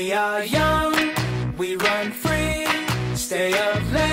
We are young, we run free, stay up late,